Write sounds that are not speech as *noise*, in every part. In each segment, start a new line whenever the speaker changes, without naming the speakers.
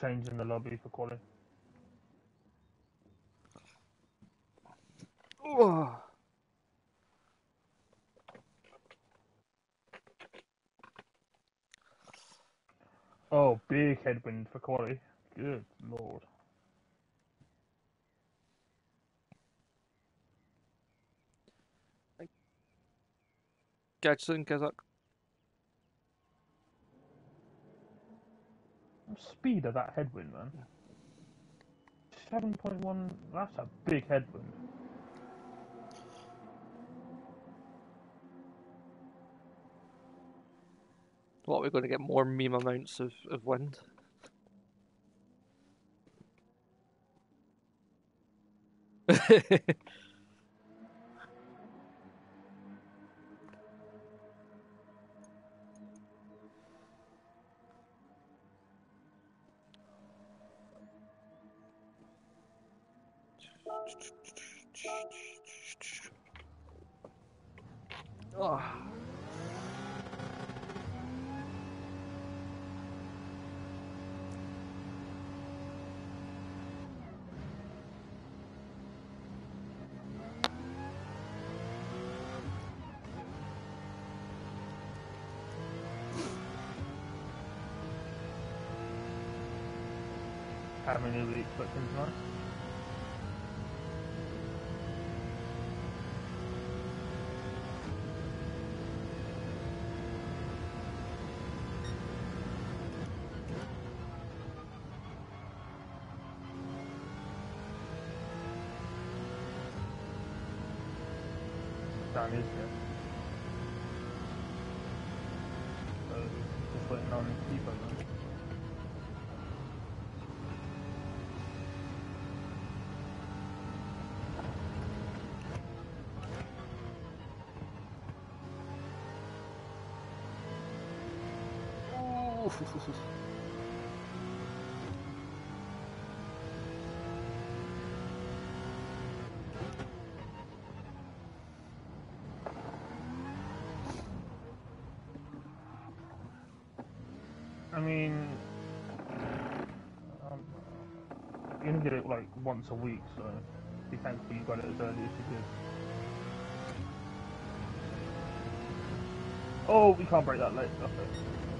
changing the lobby for quality.
Oh. *sighs*
Oh, big headwind for quality. Good lord.
Catch soon,
Speed of that headwind, man. 7.1, that's a big headwind.
What, we're going to get more meme amounts of, of wind? *laughs*
I mean, um, you only get it like once a week, so be thankful you got it as early as you did. Oh, we can't break that late. Okay.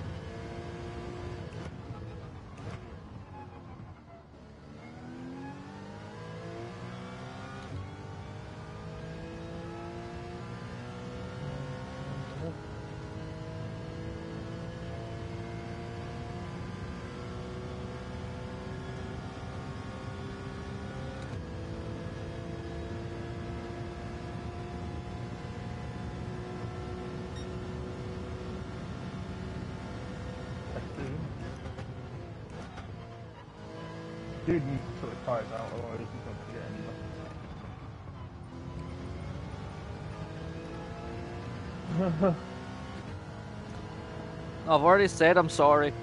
I've already said I'm sorry.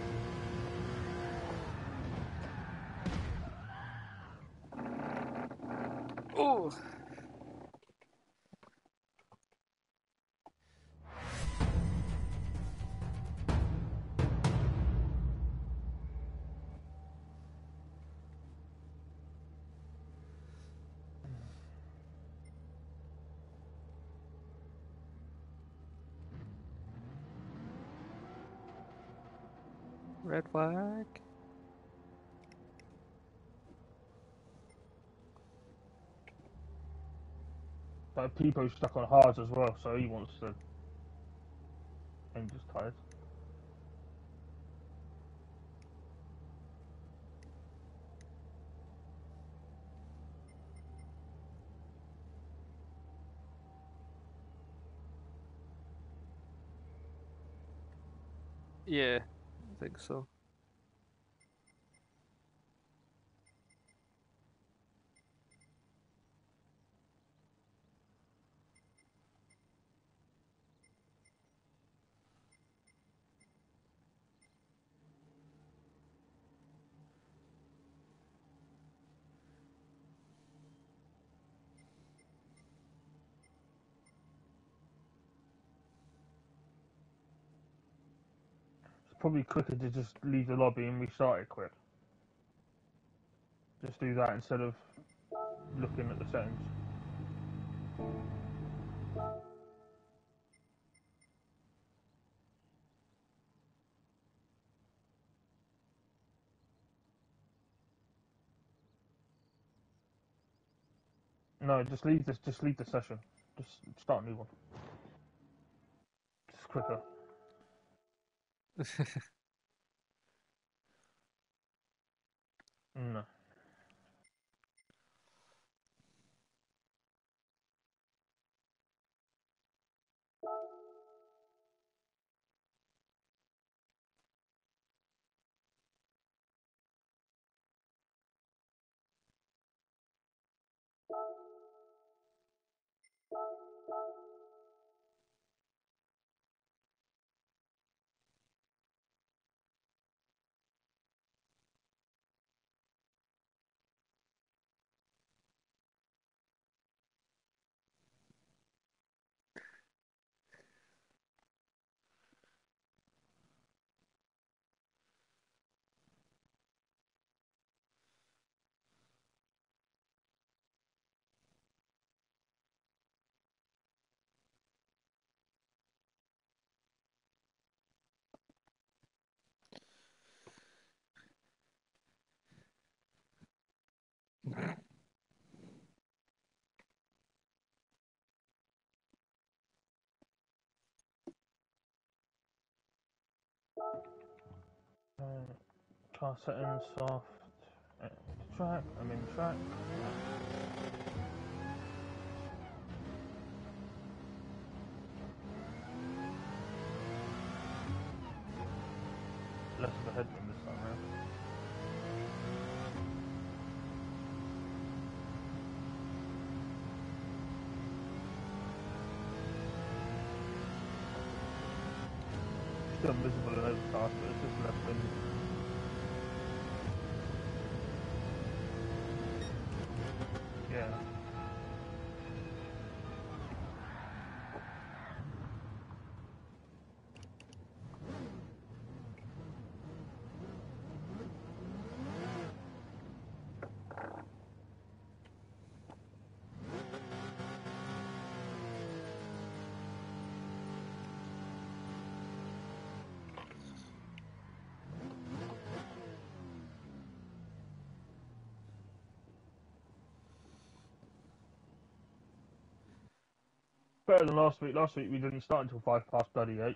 Flag.
But Pipo's stuck on hards as well, so he wants to change his tires.
Yeah, I think so.
Probably quicker to just leave the lobby and restart it quick. Just do that instead of looking at the settings. No, just leave this. Just leave the session. Just start a new one. Just quicker. No. Uh, car settings, soft, uh, track, I'm in track. Less of a headwind this time around. Still visible in overcast, but it's just less wind. Yeah. Better than last week. Last week we didn't start until five past bloody eight.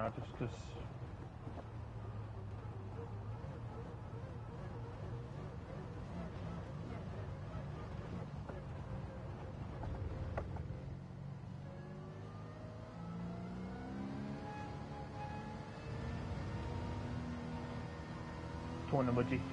Back off now, just, just.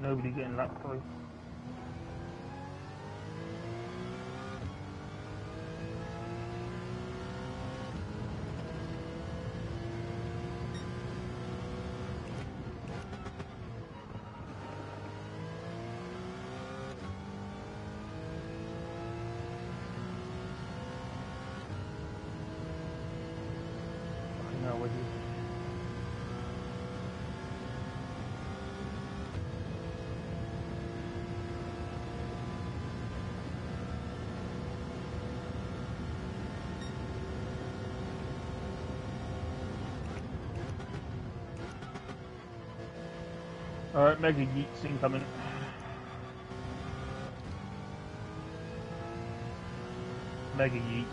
Nobody getting lap through. Alright, Mega Yeets coming. Mega Yeet.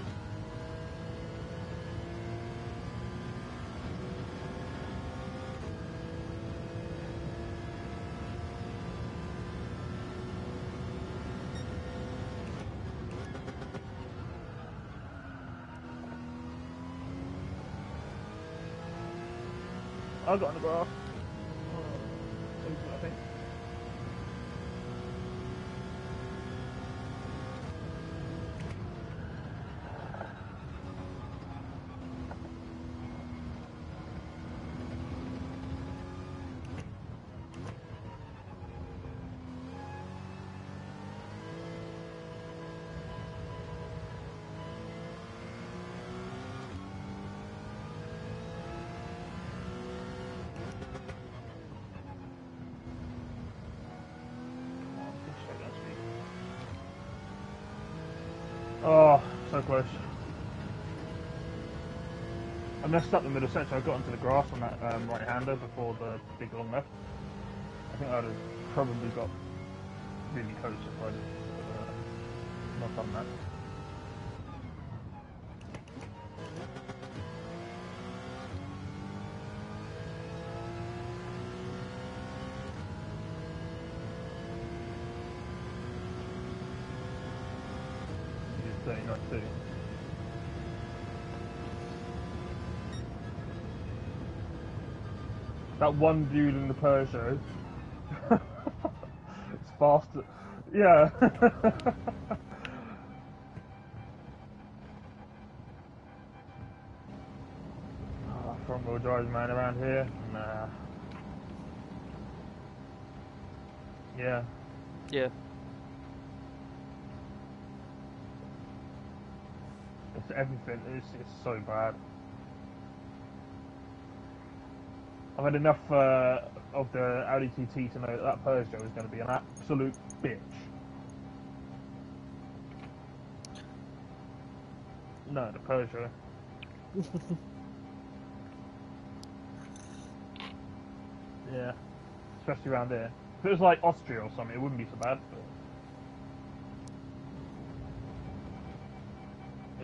I got on the grass. Messed up the middle section. I got into the grass on that um, right hander before the big long left. I think I'd have probably got really close if I'd uh, not done that. That one dude in the Peugeot. *laughs* it's faster. Yeah. oh, *laughs* front wheel drive man around here? Nah. Yeah.
Yeah.
It's everything. It's, it's so bad. I've had enough uh, of the Audi TT to know that that Peugeot is going to be an absolute bitch. No, the Peugeot. *laughs* yeah, especially around here. If it was like Austria or something, it wouldn't be so bad. But...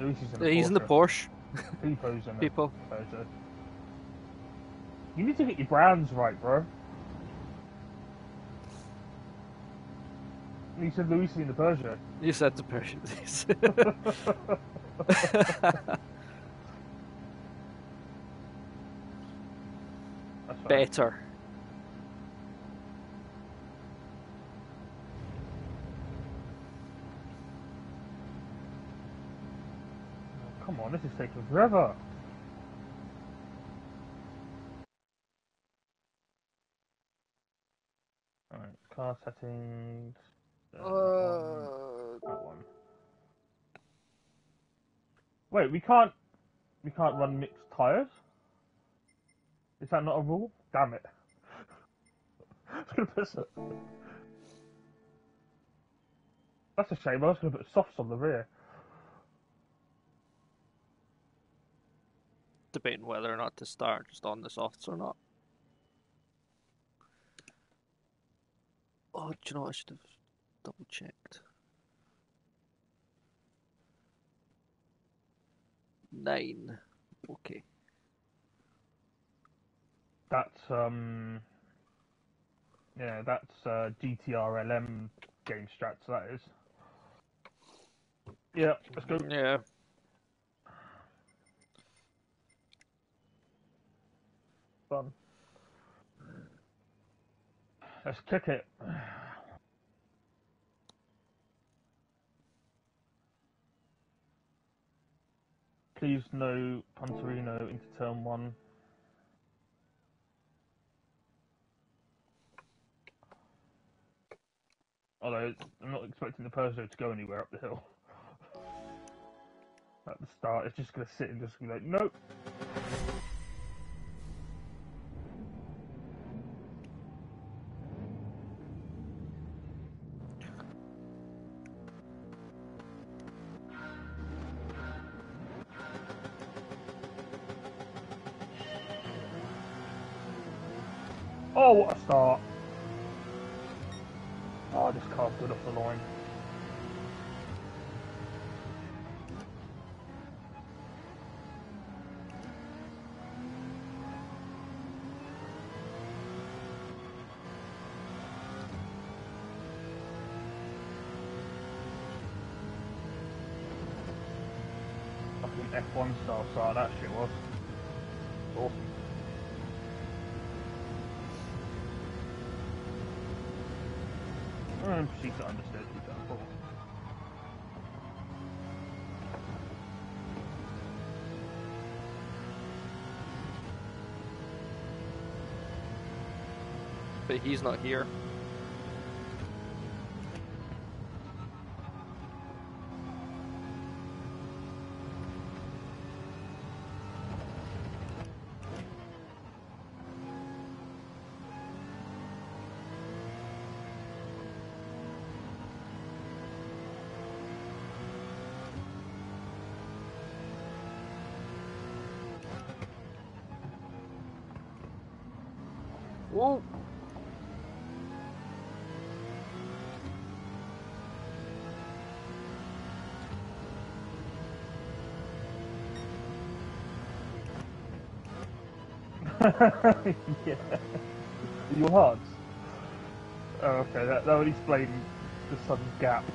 At least he's in the
He's in the
Porsche.
Porsche.
In the
People.
Peugeot. You need to get your brands right, bro. You said Luisi in the Peugeot.
You said the *laughs*
fine.
Better.
Come on, this is taking forever. Alright, car settings. uh, that one, that one. Wait, we can't. We can't run mixed tires. Is that not a rule? Damn it! I was gonna put some- That's a shame. I was gonna put softs on the rear.
Debating whether or not to start just on the softs or not. Oh, do you know what? I should have double checked. Nine. Okay.
That's um. Yeah, that's uh, GTR LM game strats. That is. Yeah, let's go.
Yeah.
Fun. Let's kick it. Please no Punterino into turn one. Although I'm not expecting the Peugeot to go anywhere up the hill. *laughs* At the start, it's just going to sit and just be like, nope. Start! Oh, this car's good off the line. Fucking F1 style start that shit was. Awesome. Um, she's understood.
But he's not here. *laughs*
yeah. Your hards? Oh, okay, that, that would explain the sudden gap.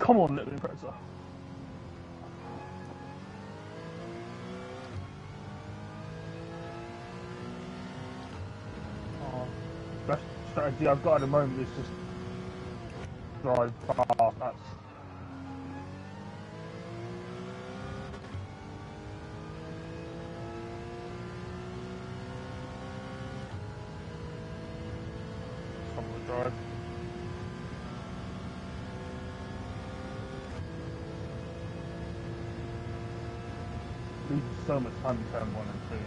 Come on, little impressor. Oh, best strategy I've got at the moment is just drive fast. That's some of the drive. Leaves so much time in turn one and two.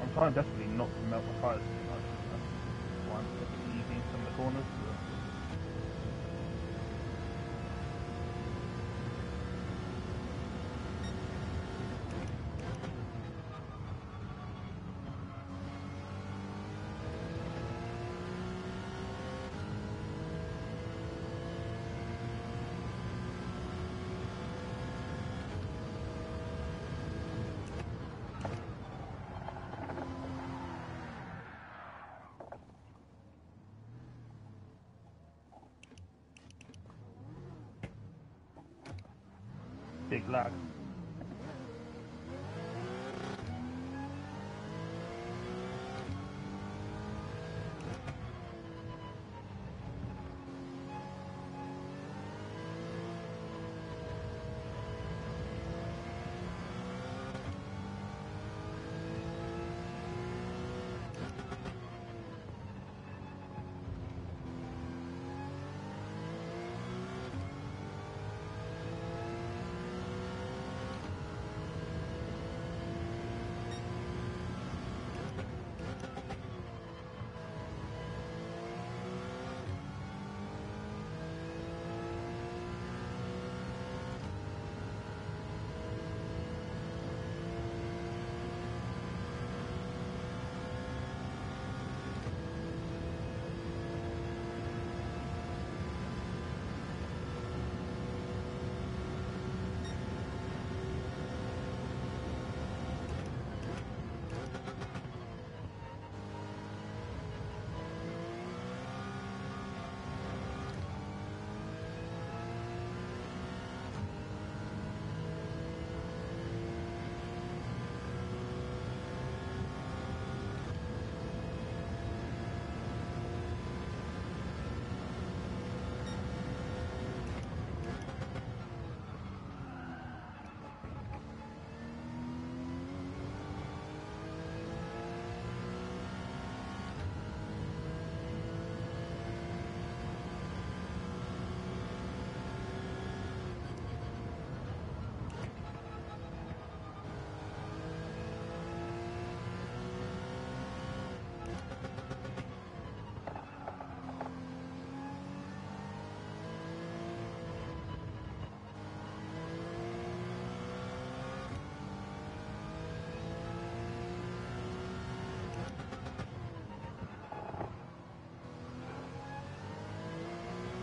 I'm trying desperately not to melt my tires too much. That's why I'm taking it easy in some of the corners. but- Big lag.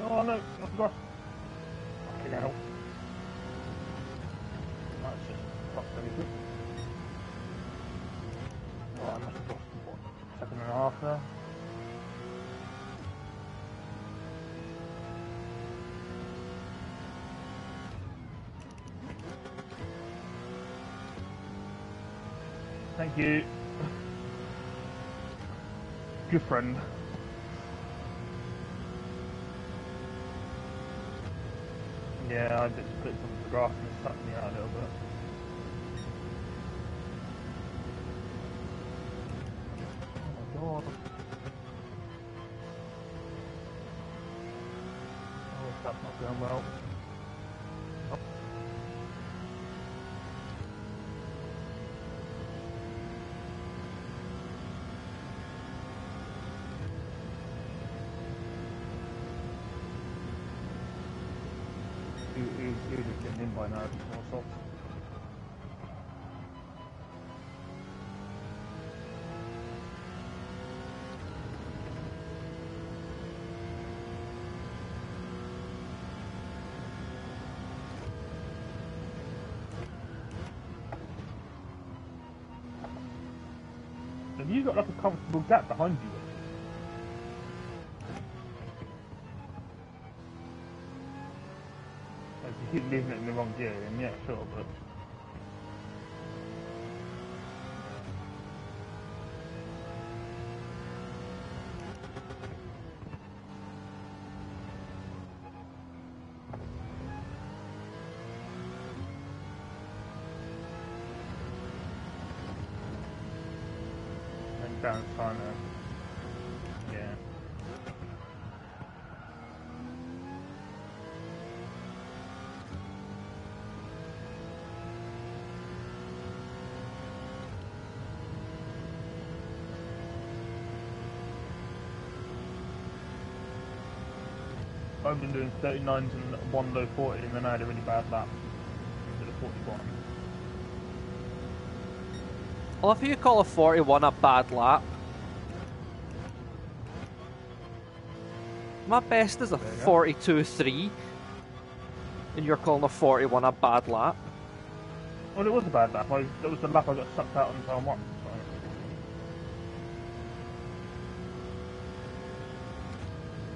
Oh no, I forgot. Fucking hell. That's just fucked everything. Oh, I must have lost what, second and a half there. Thank you. *laughs* Good friend. Yeah, I just on the grass and it sucked me out a little bit. Oh my god. Oh, that's not going well. He, he, he would have been in by now if he's more soft. Have you got like a comfortable gap behind you? If you keep leaving it in the wrong gear, then yeah, sure, but... Yeah. I've been doing 39s and one low 40 and then I had a really bad lap. Did a 41.
Well, if you call a 41 a bad lap, my best is a
There you go.
42 3, and you're calling a 41 a bad lap.
Well, it was a bad lap. I, that was the lap I got sucked out on turn one. So.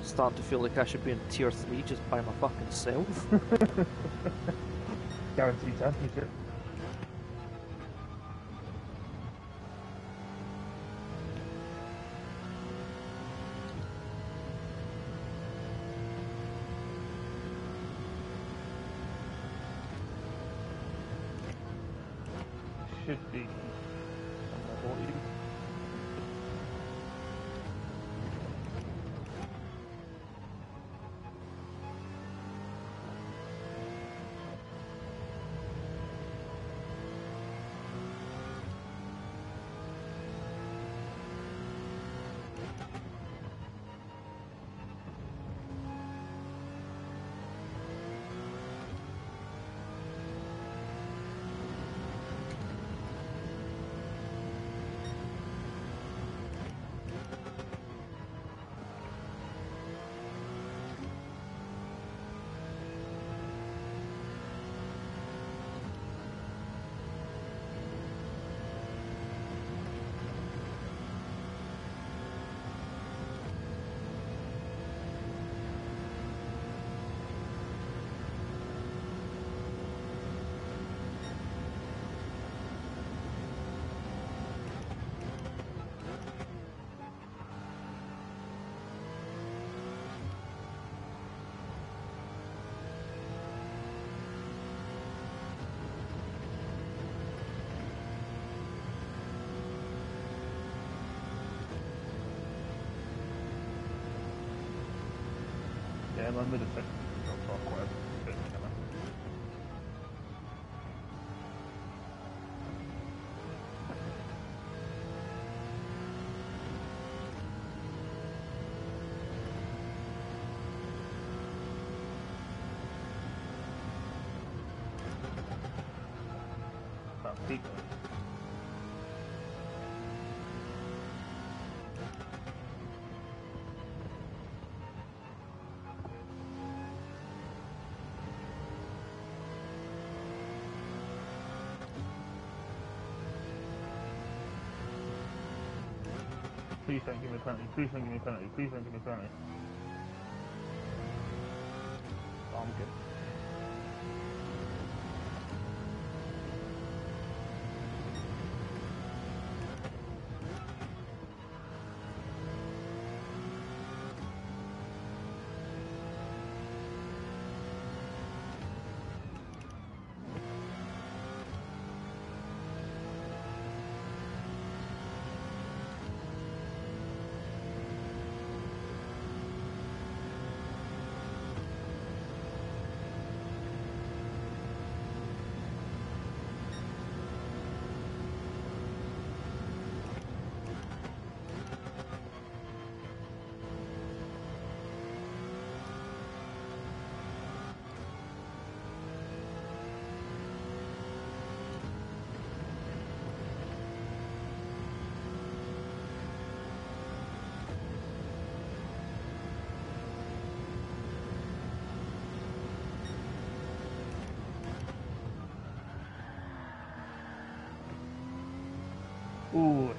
Starting to feel like I should be in tier 3 just by my fucking self. *laughs*
Guaranteed championship. Yeah, my middle section Please don't give me a penalty. Please don't give me a penalty. Please don't give me a penalty.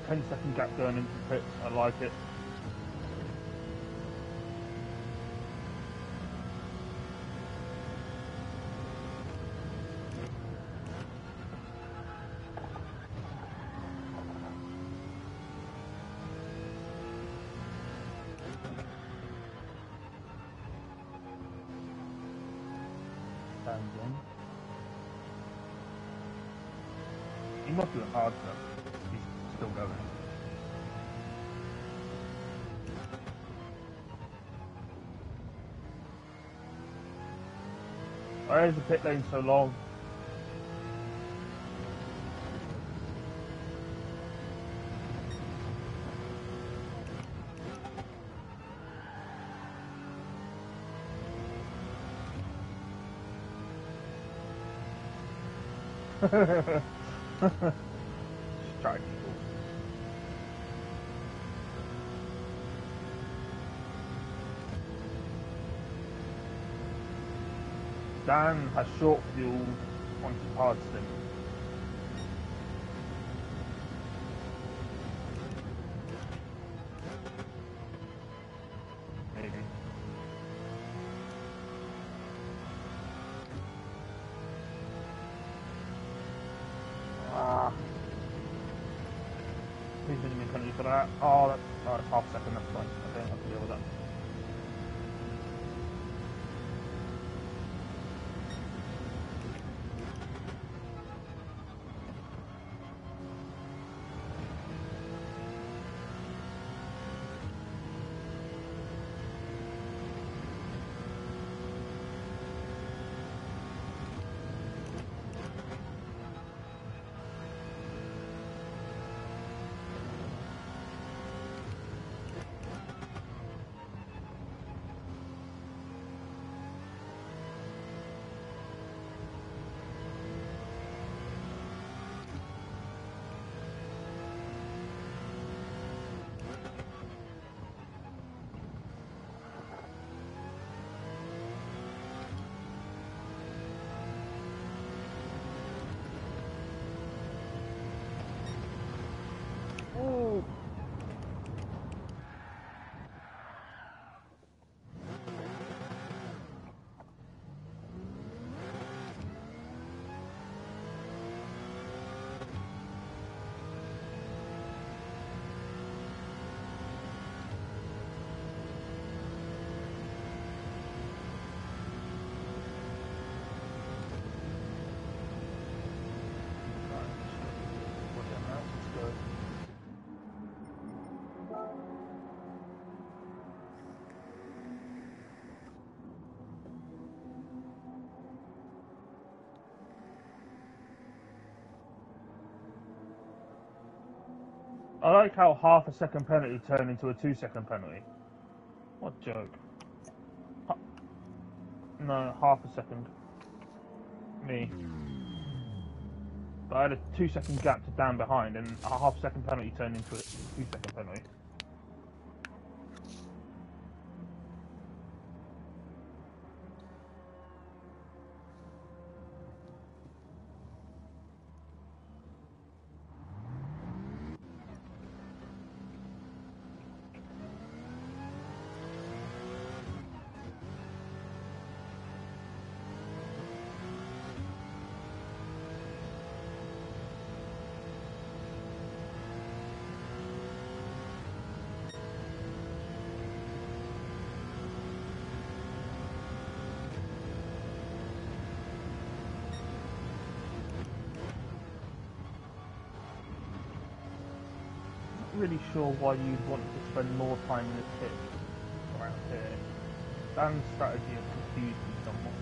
10 second gap going into the pits. I like it. He must be hard stuff. Why is the pit lane so long? *laughs* Dan has short fuel on his hard stint. Maybe. Ah. Please didn't penalty for that. Oh, that's, oh, that's half second, that's fine. I don't have to deal with that. I like how half a second penalty turned into a two second penalty. What joke. No, half a second. Me. But I had a two second gap to down behind and a half second penalty turned into a two second penalty. Really sure why you'd want to spend more time in the pit around here. Dan's strategy confused me somewhat.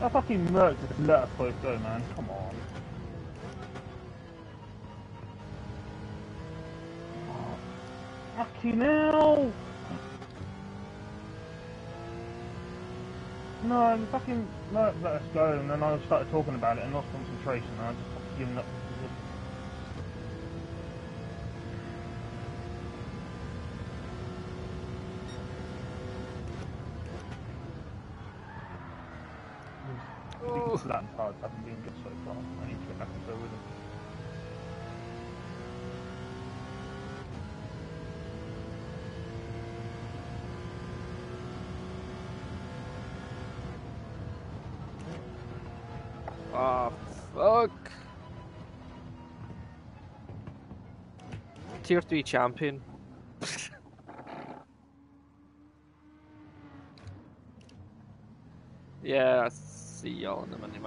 That fucking Merc just let us both go, man. Come on. Oh, fucking hell! No, the fucking Merc let us go, and then I started talking about it and lost concentration, and I just fucking given up. Ridiculous land cards haven't been good so far. I need to get back and go with them.
Ah, fuck. Tier 3 champion. *laughs* yeah, I see y'all on the mini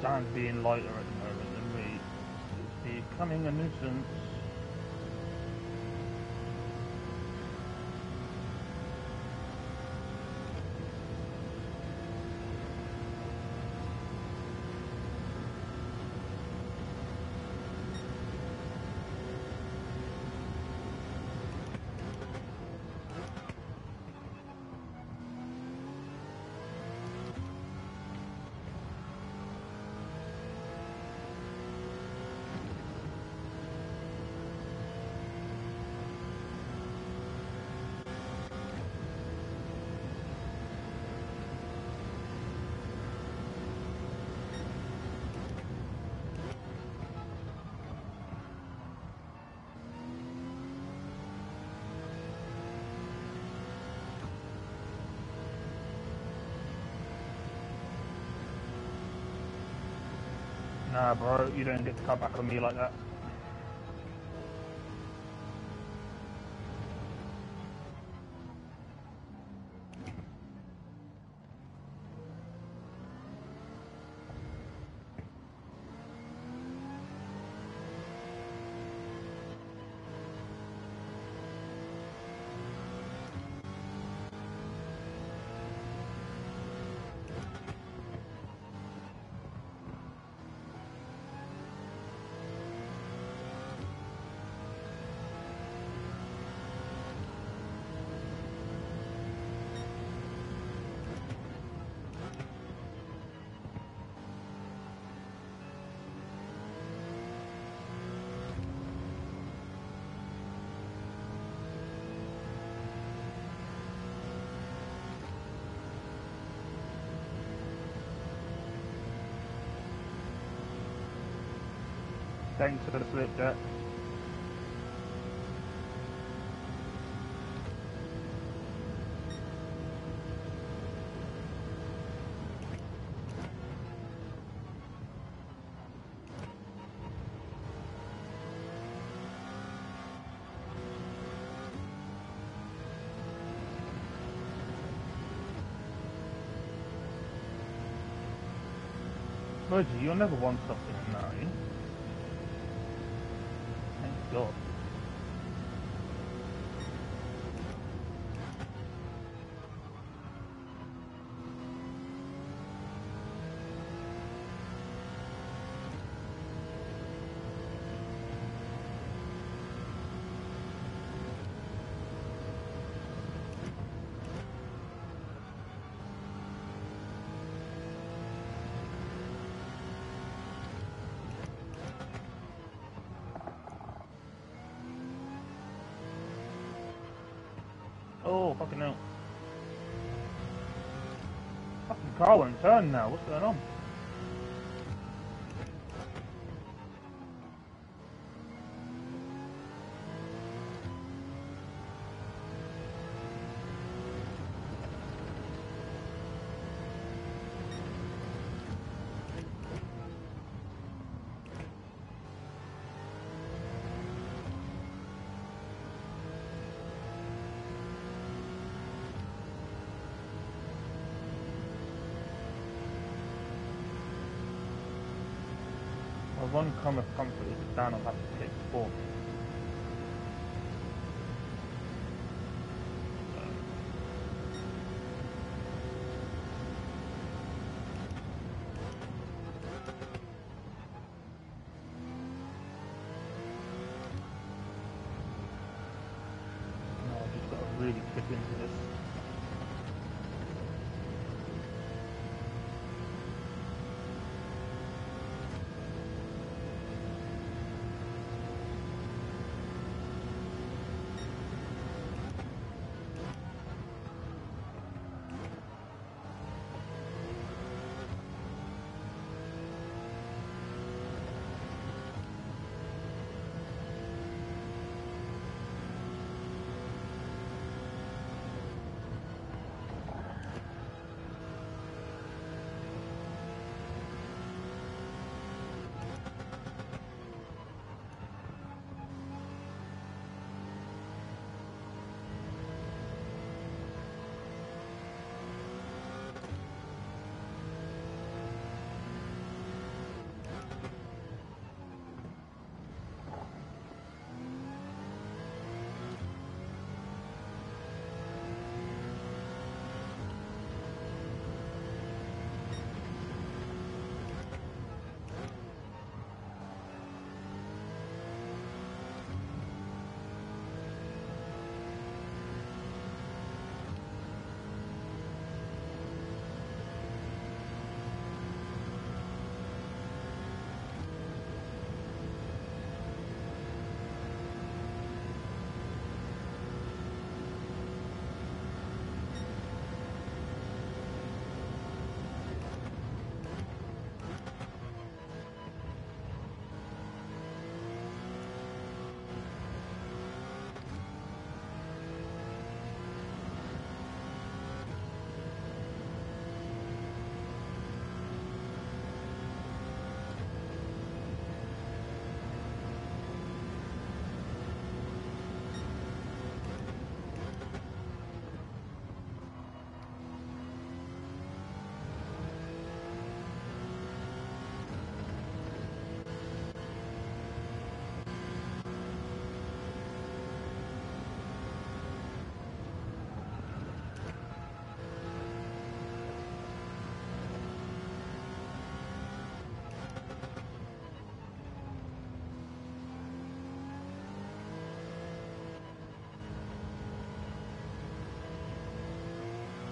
Dan being lighter at the moment than me. It's becoming a nuisance. Nah, bro, you don't get to cut back on me like that. Thanks for the slip, Jack. Moji, you'll never want something now, are you? Thank God. Oh, fucking hell. Fucking car won't turn now, what's going on? Comfort is down, I'll have to take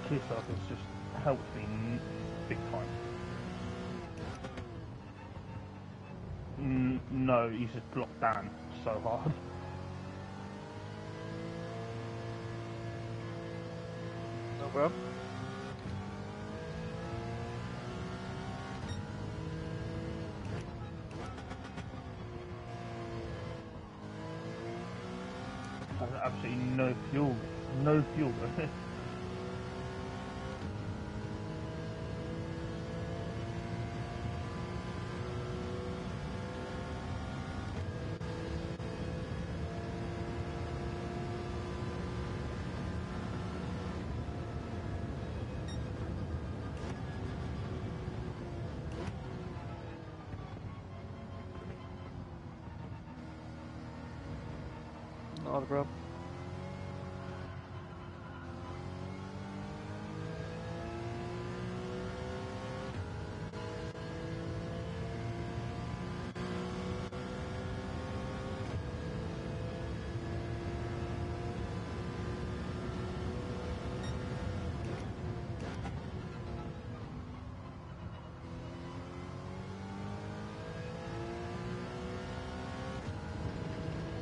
Sheer has just helped me big time. Mm, no, he's just blocked down so hard. *laughs*
No problem.
Absolutely no fuel, no fuel. *laughs*
Not a grub.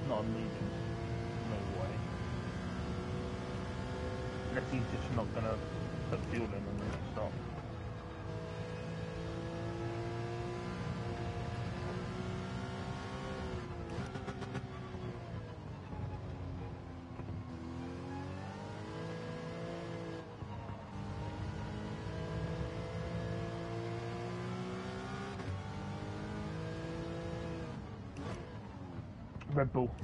not a medium. No way. Unless he's just not gonna put fuel in and then stop. Red Bull.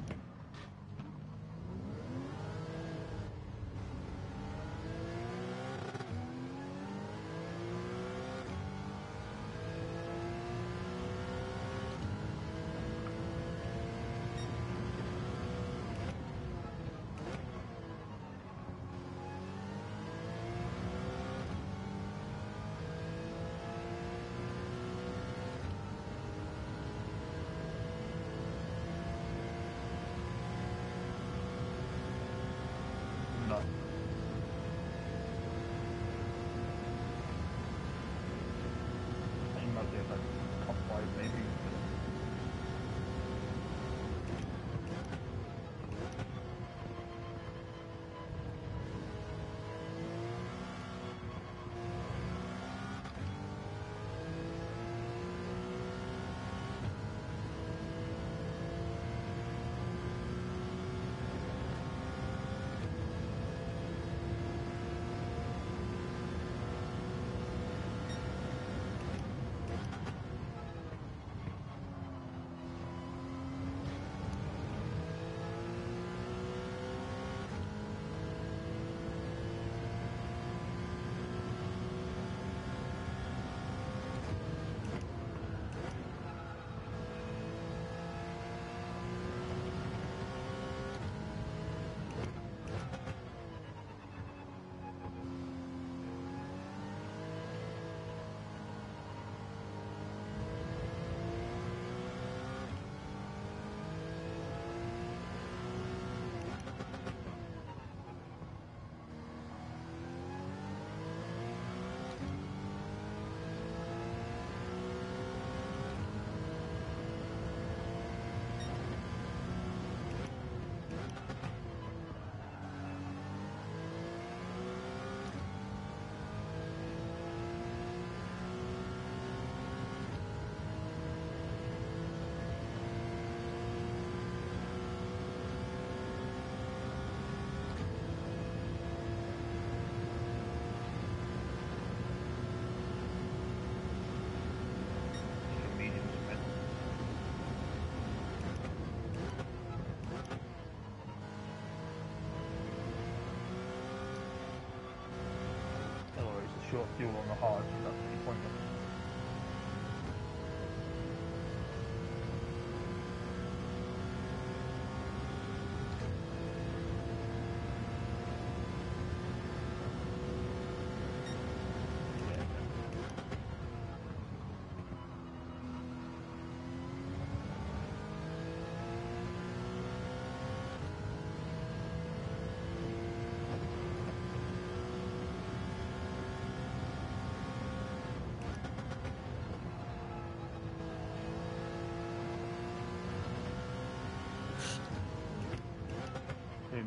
Fuel on the hard,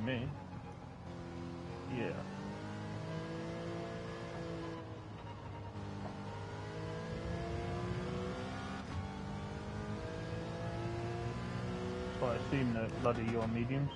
me? Yeah. So I assume that bloody you're mediums.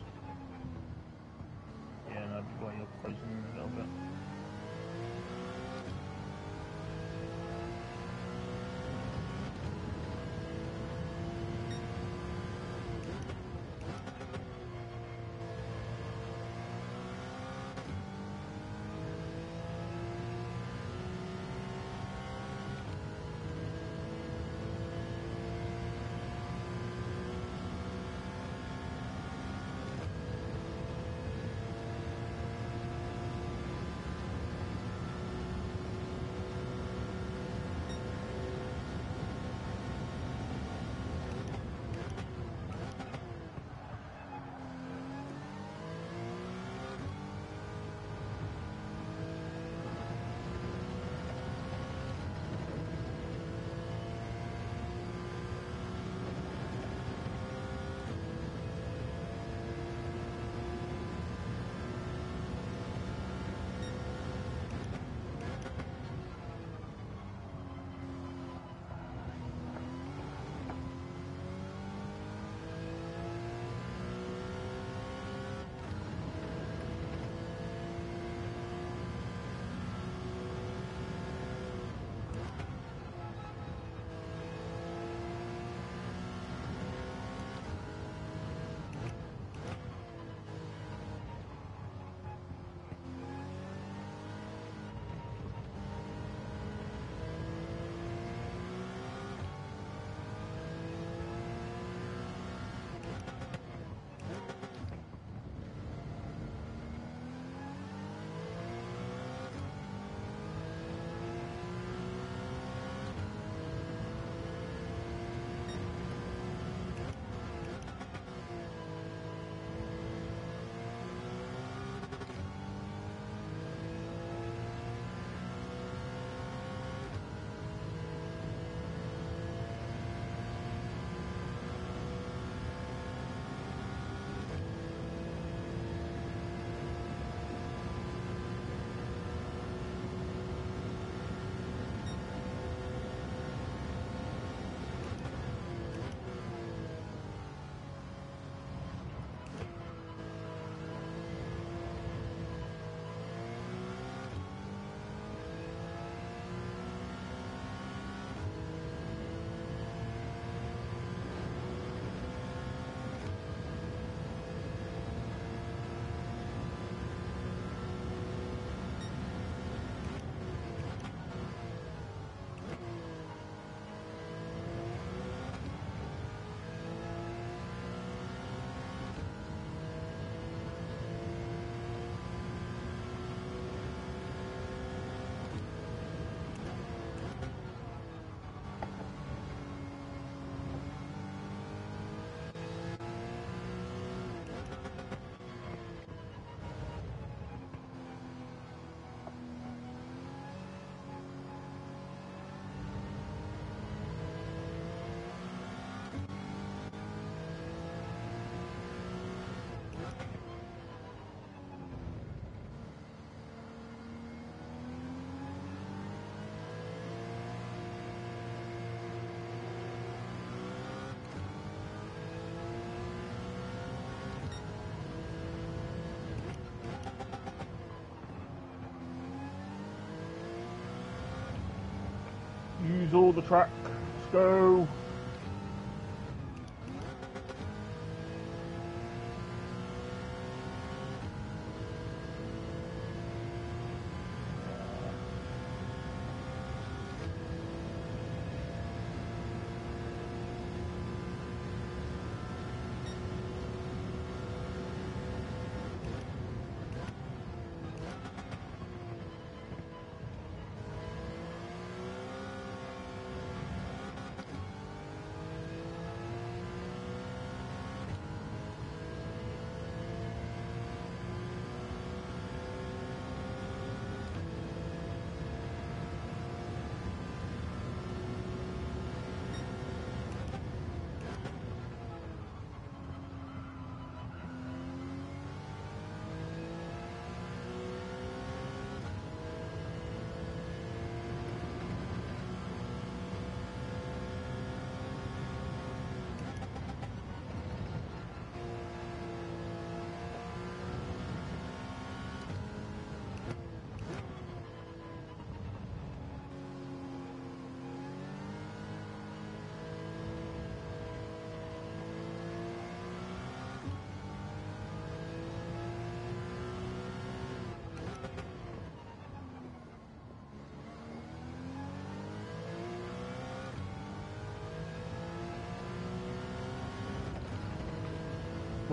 All the track. Let's go.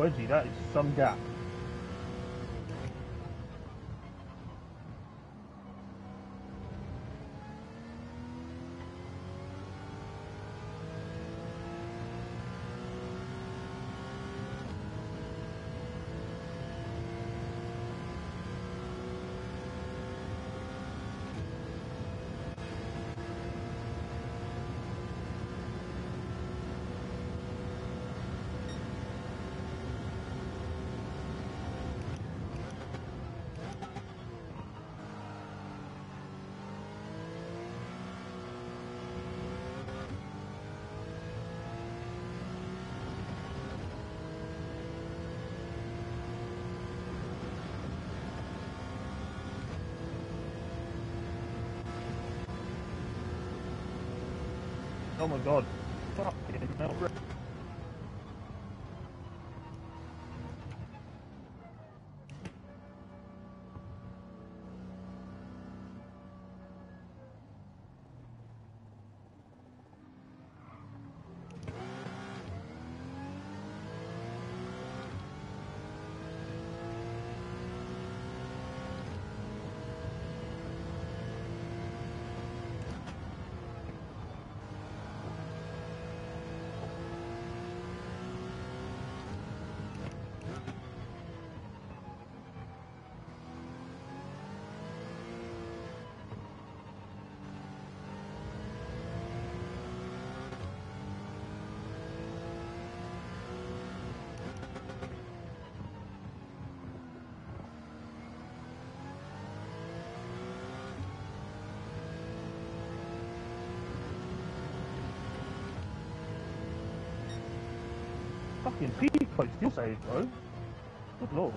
Wedgie, that is some gap. Oh my god. Fucking people still save, bro. Good lord.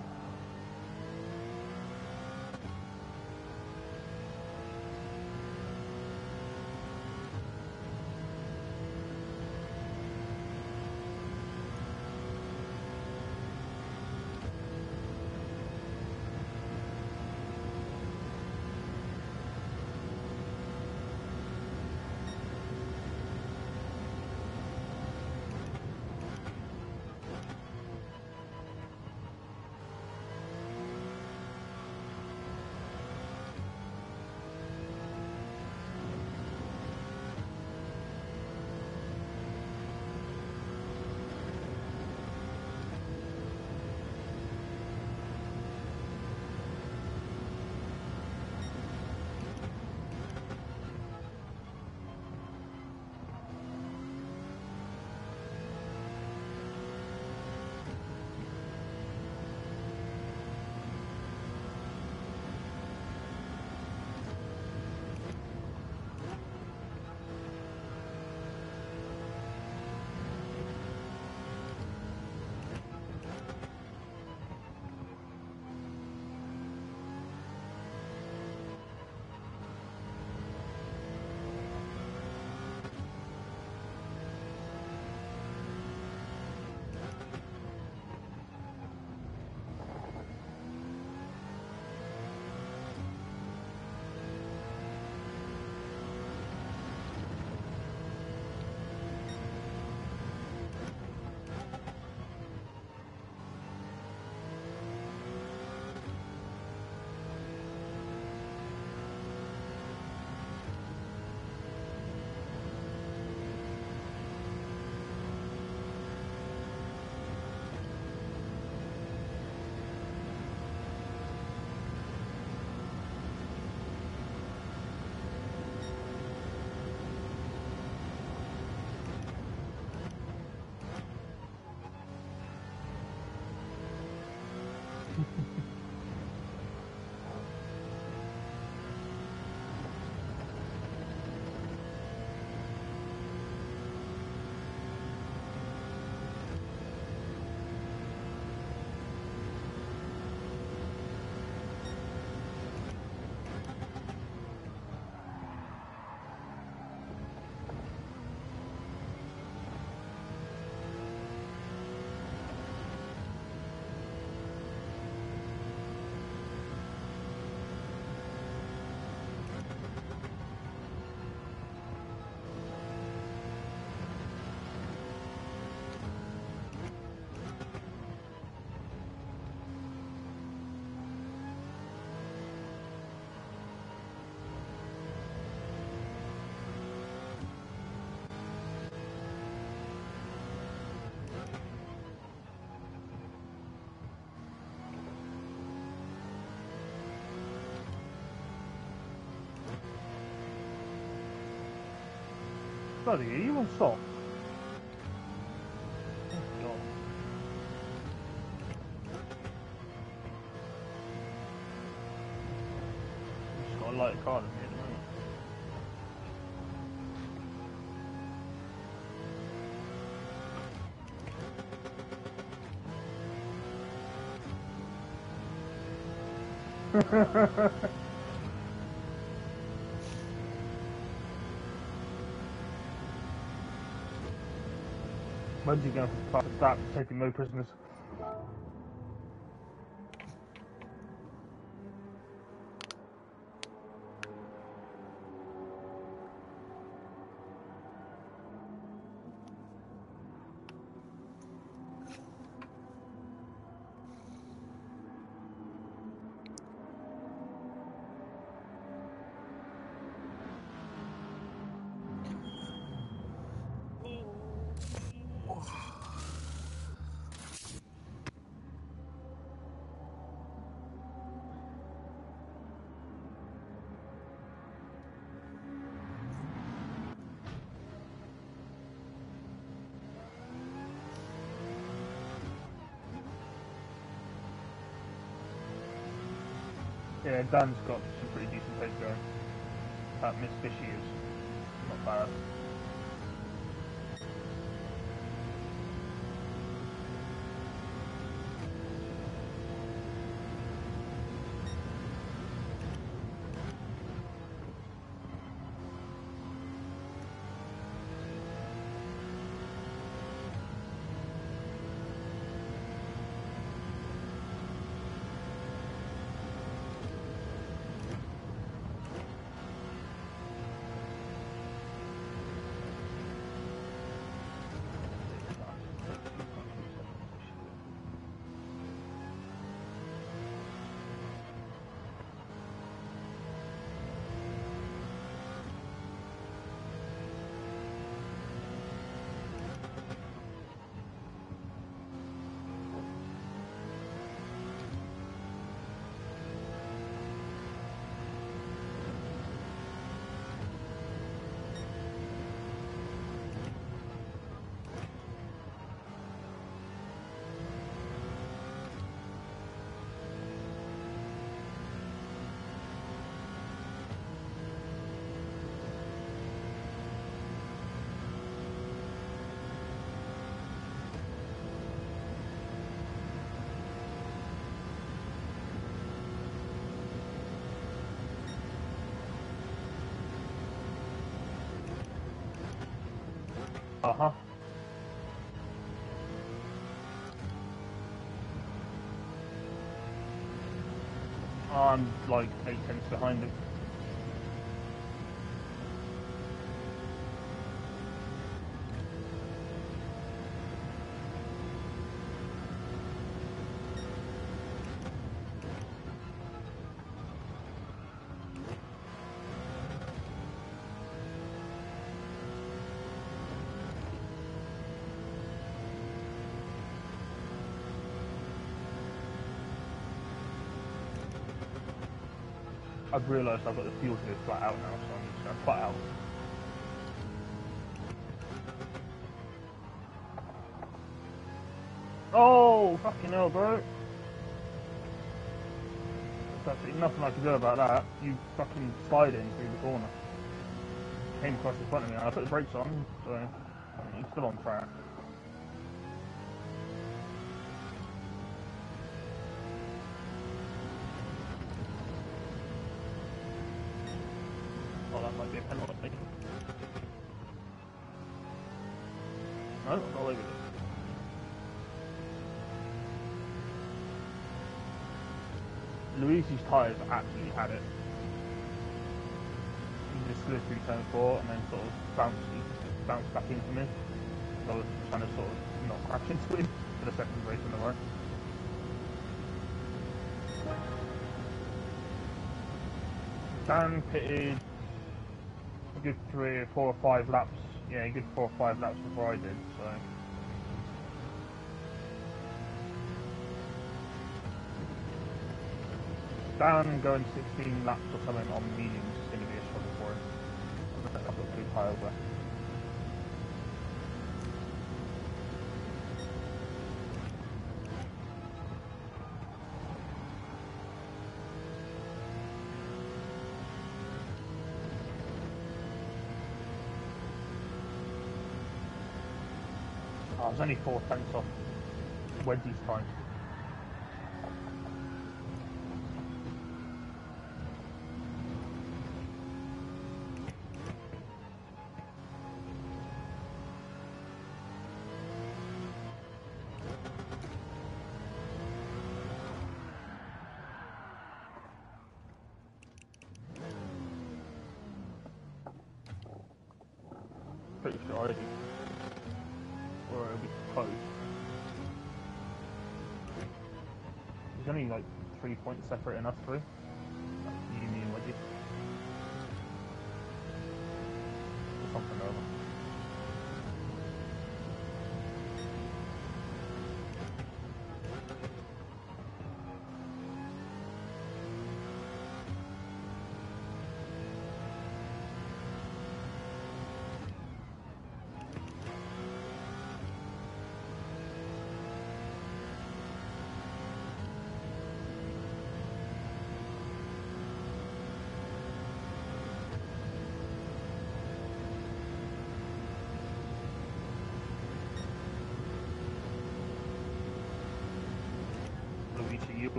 Bloody, are you on stop? God. Just got a light in me at the moment. When's he going to start taking no prisoners? Yeah, Dan's got some pretty decent pace going. That Miss Fishy is not bad. Uh huh. I'm like eight tenths behind him. I've realised I've got the fuel to go flat out now, so I'm just going flat out. Oh, fucking hell, bro. There's absolutely nothing I can do about that. You fucking sliding through the corner. Came across the front of me and I put the brakes on, so I mean, he's still on track. Oh, that might be a penalty. No, I'll go away with it. Luigi's tyres actually had it. He just slid through turn four and then sort of bounced, bounced back into me. So I was trying to sort of not crash into him for the second race in a row. Dan pitted a good three or four or five laps. Yeah, a good four or five laps before I did, so. Dan going 16 laps or something on medium is going to be a struggle for him. A couple of three pile over. Oh, I only four tenths off Wendy's time. Separating three. You, me, and Wedgie. Or something or other.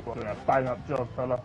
Doing a bang up job, fella.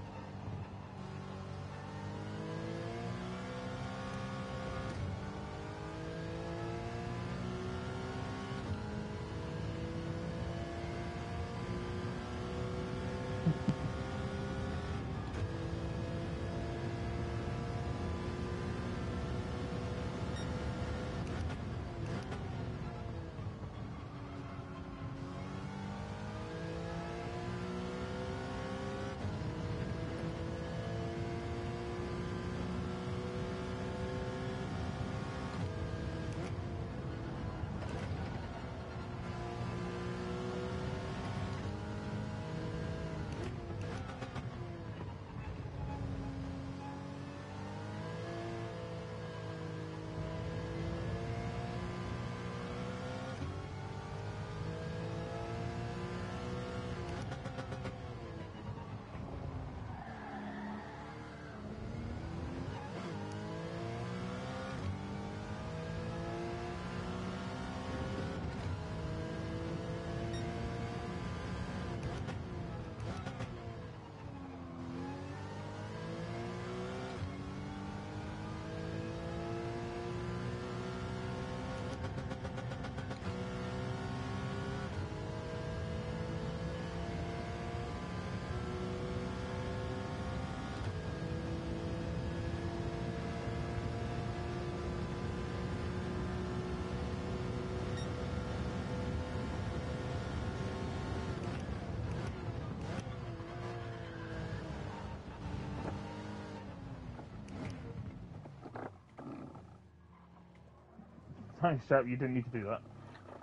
Thanks, chap. You didn't need to do that.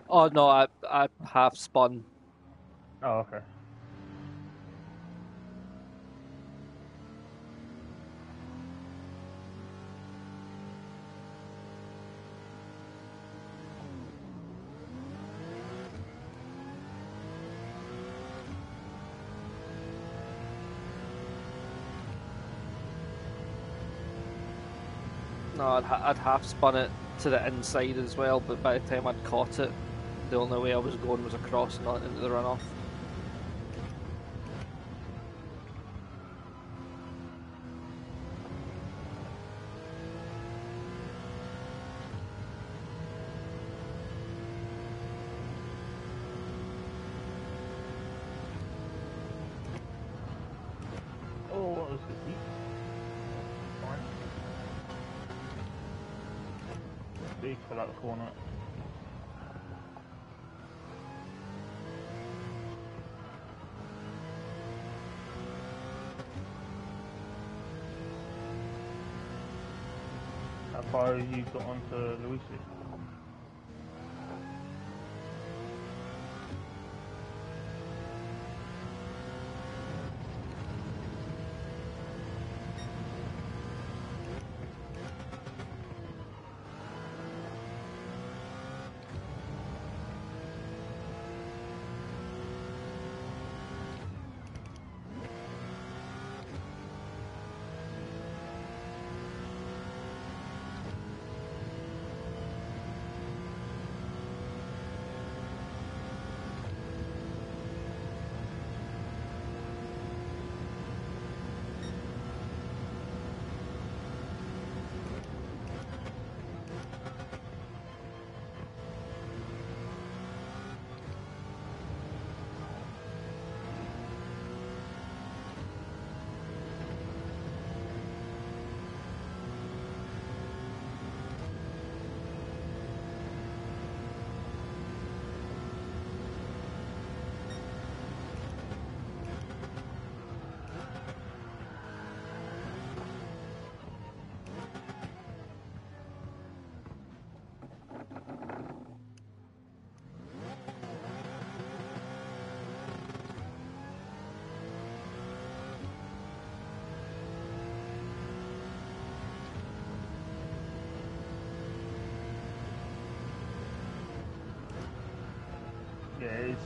Oh no, I I half spun.
Oh, okay.
No, I'd, I'd half spun it to the inside as well, but by the time I'd caught it, the only way I was going was across, not into the runoff.
How you got onto Luigi?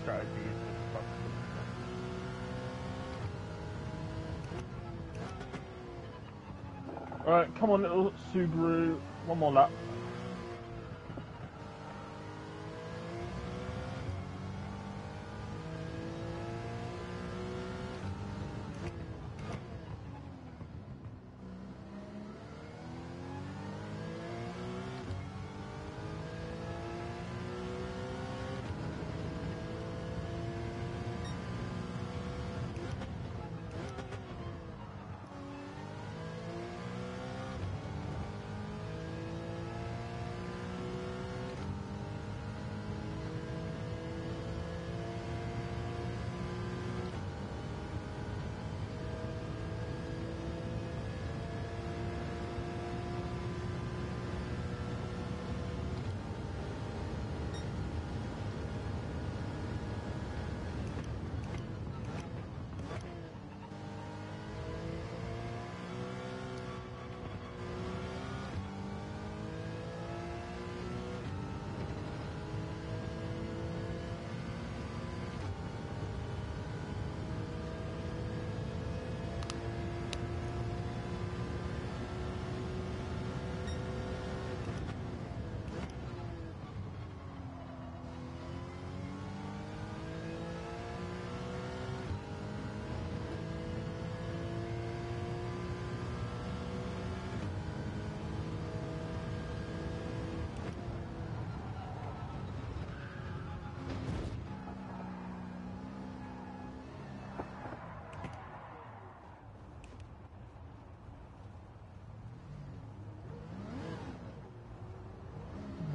Strategy is just. Alright, come on little Subaru, one more lap.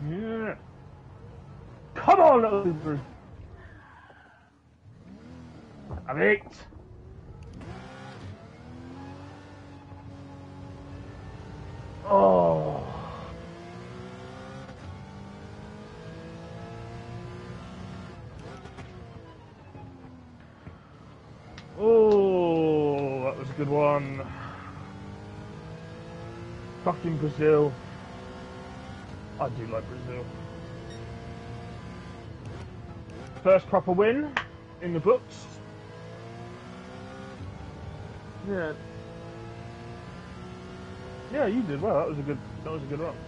Yeah. I'm it. Oh. Oh, that was a good one. Fucking Brazil. I do like Brazil. First proper win in the books. Yeah. Yeah, you did well. That was a good. That was a good run.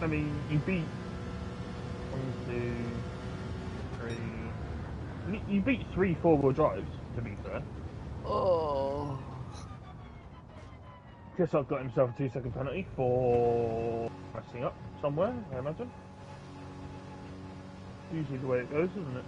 I mean, you beat one, two, three. You- beat three four-wheel drives. To be fair, I've got himself a two-second penalty for messing up somewhere. I imagine. Usually the way it goes, isn't it?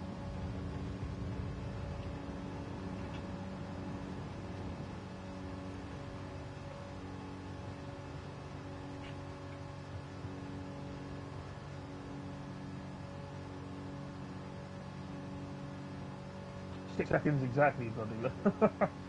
Six seconds exactly, bloody. *laughs*